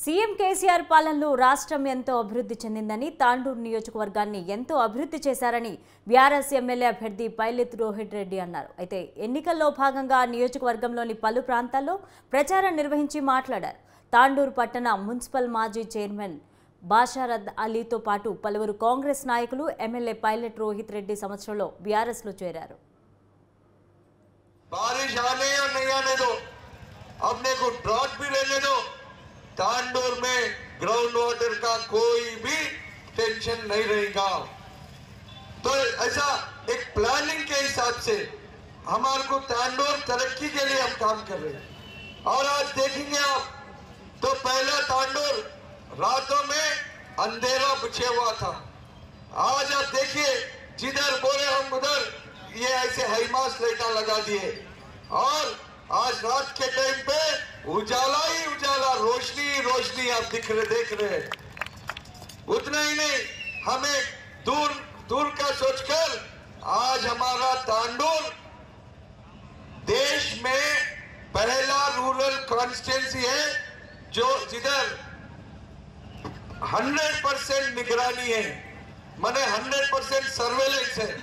CM KCR పాలనలో రాష్ట్రం ఎంతో అభివృద్ధి చెందిందని తాండూరు నియోజకవర్గాన్ని ఎంతో అభివృద్ధి చేశారని బీఆర్ఎస్ ఎమ్మెల్యే అభ్యర్థి పైలెత్ రోహిత్ రెడ్డి అన్నారు అయితే ఎన్నికల్లో భాగంగా నియోజకవర్గంలోని పలు ప్రాంతాల్లో ప్రచారం నిర్వహించి మాట్లాడారు తాండూరు పట్టణ మున్సిపల్ మాజీ చైర్మన్ బాషారద్ అలీతో పాటు పలువురు కాంగ్రెస్ నాయకులు ఎమ్మెల్యే పైలట్ రోహిత్ రెడ్డి సంవత్సరంలో బీఆర్ఎస్లో చేరారు बारिश आने या नहीं आने दो अपने को ड्रॉट भी रहने दो तांडोर में ग्राउंड वाटर का कोई भी टेंशन नहीं रहेगा। तो ऐसा एक प्लानिंग के हिसाब से हमारे को तांडोर तरक्की के लिए हम काम कर रहे हैं। और आज देखेंगे आप तो पहला तांडोर रातों में अंधेरा बिछे हुआ था। आज आप देखिए, जिधर बोले हम, उधर ये ऐसे हाईमास लाइटा लगा दिए। और आज रात के टाइम पे उजाला ही रोशनी रोशनी आप दिख रहे, देख रहे हैं। उतना ही नहीं, हमें दूर दूर का सोचकर आज हमारा तांडूर देश में पहला रूरल कॉन्स्टिट्यूंसी है, जो जिधर 100 परसेंट निगरानी है। माने 100 परसेंट सर्वेलेंस है।